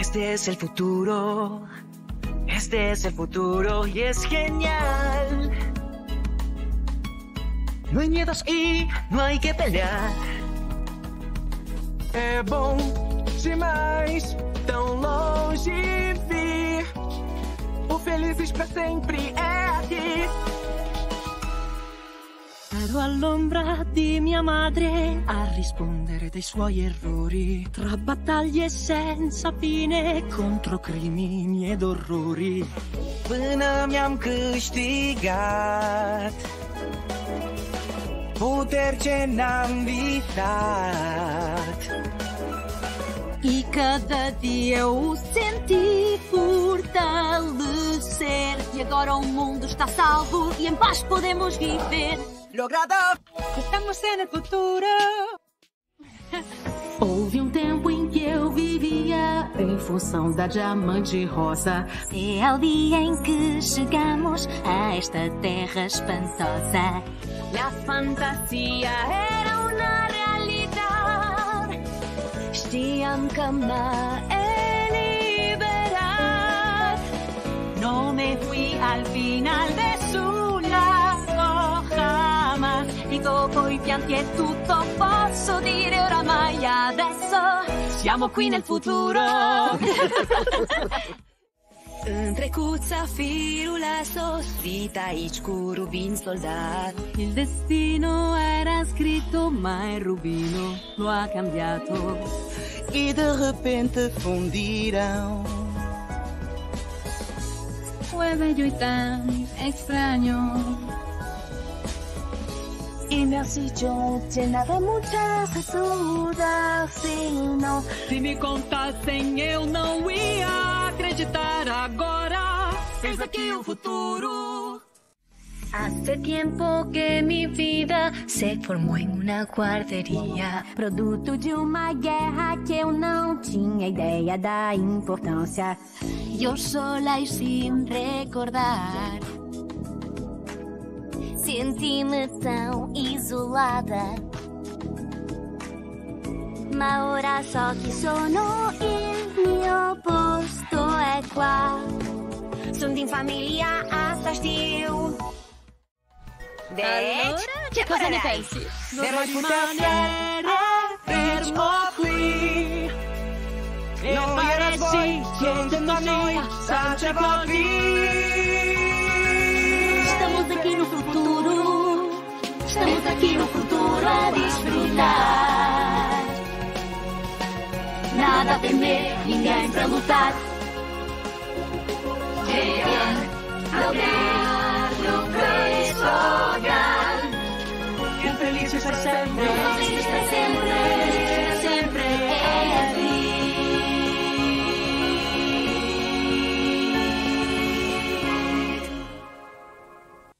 Este es el futuro. Este es el futuro y es genial. No hay miedos y no hay que pelear. É bom demais, tão longe vir. O Felizes pra sempre é aqui. Ero all'ombra di mia madre a rispondere dei suoi errori, tra battaglie senza fine contro crimini ed orrori. Până mi-am câștigat Puteri ce n-am visat E cada dia o senti fortalecer. E agora o mundo está salvo e em paz podemos viver. Logrado Estamos en el futuro. Houve um tempo em que eu vivia em função da diamante rosa. É o dia em que chegamos a esta terra espantosa. La fantasia era una realidad. Știam că mă liberar. No me fui al final de jamás. E dopo i pianti e tutto posso dire oramai adesso siamo qui nel futuro. În trecut safirul a sosit aici cu rubin soldat Il destino era scritto, ma il rubino lo ha cambiato. E de repente fundiram Fue bello y tan extraño. E merci John nada muitas ajudas não Se me contassem, eu não ia acreditar agora. Eis aqui o futuro. Hace tiempo que mi vida se formou em uma guarderia. Produto de uma guerra que eu não tinha ideia da importância. Eu sola e sem recordar. Senti-me tão isolada. Ma ora so chi sono, il mio posto è qua. Sunt din familia asta știu. Deci, ce Cosa ne pensi? Vorrei rimanere fermo qui Noi e război, suntem noi, să Estamos Nada a temer, ninguém pra lutar. Quem alguém no fez jogar. Felizes para sempre Felizes para sempre.